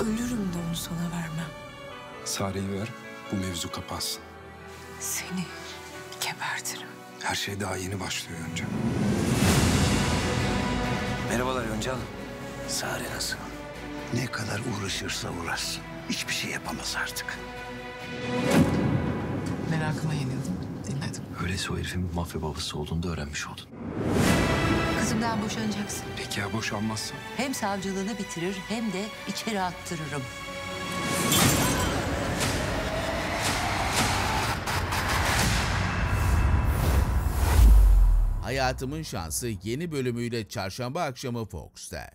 Ölürüm de onu sana vermem. Sare'yi ver, bu mevzu kapansın. Seni gebertirim. Her şey daha yeni başlıyor önce. Merhabalar Yonca Hanım. Sare nasıl? Ne kadar uğraşırsa uğraşsın. Hiçbir şey yapamaz artık. Merakıma yenildim. Dinledim. Öyleyse o herifin mafya babası olduğunu da öğrenmiş oldun. Kızımdan boşanacaksın. Peki ya boşanmazsam? Hem savcılığını bitirir hem de içeri attırırım. Hayatımın Şansı yeni bölümüyle çarşamba akşamı Fox'ta.